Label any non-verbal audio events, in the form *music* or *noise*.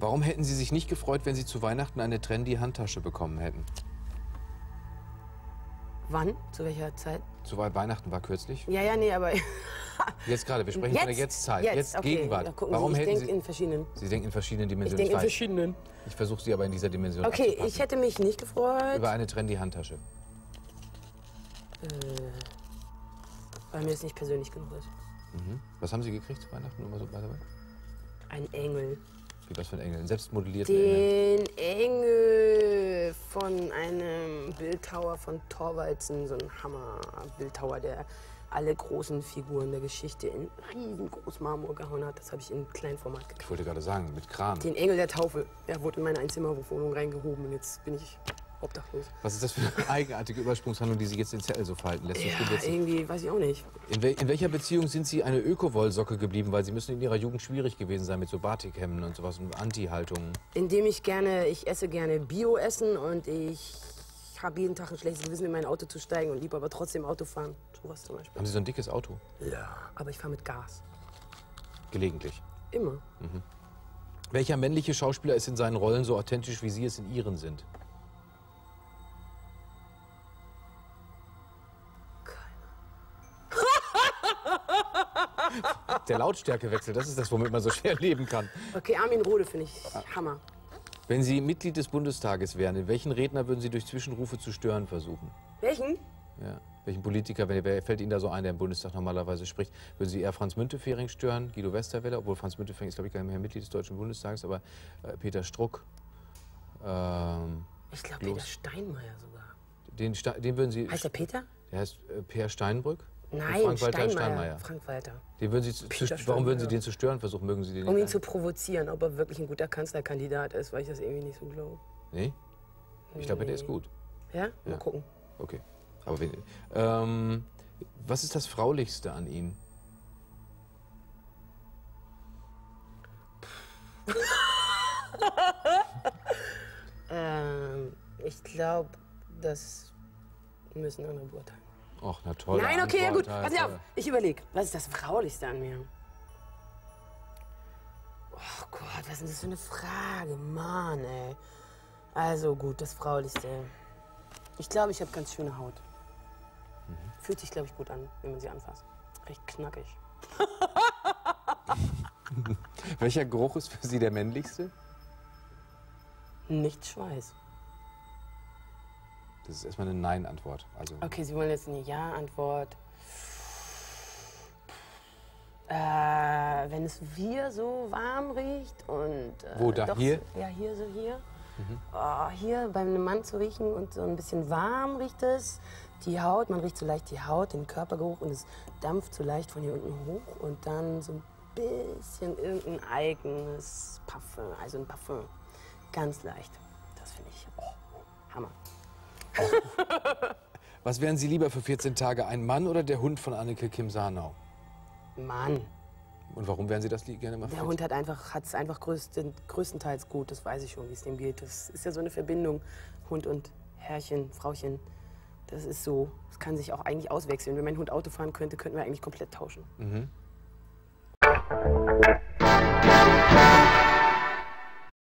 Warum hätten Sie sich nicht gefreut, wenn Sie zu Weihnachten eine trendy Handtasche bekommen hätten? Wann? Zu welcher Zeit? Zu Wei- Weihnachten war kürzlich. Ja, ja, nee, aber. *laughs* Jetzt gerade, wir sprechen von der Jetztzeit. Jetzt, Jetzt, okay. Gegenwart. Warum Sie, ich denke Sie... in verschiedenen. Sie denken in verschiedenen Ich Dimensionen. denke in verschiedenen. Ich versuche Sie aber in dieser Dimension Okay, ich hätte mich nicht gefreut, Über eine trendy Handtasche. weil mir es nicht persönlich genug ist. Was haben Sie gekriegt zu Weihnachten? Nur mal so by the way? Ein Engel. Wie was für ein Engel? Ein selbstmodellierten Engel. Den Engel von einem Bildhauer von Thorwaldsen, so ein Hammer-Bildhauer, der alle großen Figuren der Geschichte in riesengroß Marmor gehauen hat. Das habe ich in Kleinformat gekriegt. Ich wollte gerade sagen, mit Kran. Den Engel der Taufe. Der wurde in meine Einzimmerwohnung reingehoben und jetzt bin ich obdachlos. Was ist das für eine eigenartige Übersprungshandlung, die Sie jetzt in Zettel so verhalten lässt? Ja, irgendwie, weiß ich auch nicht. in, wel in welcher Beziehung sind Sie eine Ökowollsocke geblieben? Weil Sie müssen in Ihrer Jugend schwierig gewesen sein mit so Batikhemden und sowas und Anti-Haltungen. Indem ich gerne, ich esse gerne Bio-Essen und ich habe jeden Tag ein schlechtes Gewissen, in mein Auto zu steigen und liebe aber trotzdem Auto fahren. Sowas zum Beispiel. Haben Sie so ein dickes Auto? Ja, aber ich fahre mit Gas. Gelegentlich. Immer. Welcher männliche Schauspieler ist in seinen Rollen so authentisch, wie Sie es in Ihren sind? Der Lautstärkewechsel, das ist das, womit man so schwer leben kann. Okay, Armin Rohde finde ich Hammer. Wenn Sie Mitglied des Bundestages wären, in welchen Redner würden Sie durch Zwischenrufe zu stören versuchen? Welchen? Ja. Welchen Politiker, wer, fällt Ihnen da so ein, der im Bundestag normalerweise spricht? Würden Sie eher Franz Müntefering stören, Guido Westerwelle, obwohl Franz Müntefering ist, glaube ich, gar nicht mehr Mitglied des Deutschen Bundestages, aber äh, Peter Struck, ähm, Ich glaube. Peter Steinmeier sogar. den, Ste- den würden Sie... Heißt der Peter? Der heißt äh, Per Steinbrück? Nein, Frank-Walter Steinmeier. Steinmeier. Frank Walter. Den würden Sie zu, Peter zu, warum würden Sie den zu stören versuchen? Mögen Sie den Um ihn zu provozieren, ob er wirklich ein guter Kanzlerkandidat ist, weil ich das irgendwie nicht so glaube. Nee? Ich glaube, der ist gut. Ja? Ja. Mal gucken. Okay. Aber ähm, was ist das Fraulichste an Ihnen? *laughs* Ähm, ich glaube, das müssen andere beurteilen. Och, na toll. Nein, okay, ja gut. Pass auf. Alter. Ich überlege. Was ist das Fraulichste an mir? Oh Gott, was ist denn das für eine Frage? Mann, ey. Also gut, das Fraulichste. Ich glaube, ich habe ganz schöne Haut. Mhm. Fühlt sich, glaube ich, gut an, wenn man sie anfasst. Recht knackig. *laughs* Welcher Geruch ist für Sie der männlichste? Nicht Schweiß. Das ist erstmal eine Nein-Antwort. Also, Okay, Sie wollen jetzt eine Ja-Antwort. Äh, wenn es hier so warm riecht und. Äh, Wo, da? doch Hier? Ja, hier, so hier. Oh, hier bei einem Mann zu riechen und so ein bisschen warm riecht es. Die Haut, man riecht so leicht die Haut, den Körpergeruch und es dampft so leicht von hier unten hoch und dann so ein bisschen irgendein eigenes Parfum, also ein Parfum. Ganz leicht. Das finde ich oh, Hammer. *laughs* was wären Sie lieber für 14 Tage, ein Mann oder der Hund von Anneke Kim Sarnau? Mann. Und warum wären Sie das gerne mal Der Hund hat einfach, hat es einfach größten, größtenteils gut, das weiß ich schon, wie es dem geht. Das ist ja so eine Verbindung, Hund und Herrchen, Frauchen. Das ist so, das kann sich auch eigentlich auswechseln. Wenn mein Hund Auto fahren könnte, könnten wir eigentlich komplett tauschen. Mhm.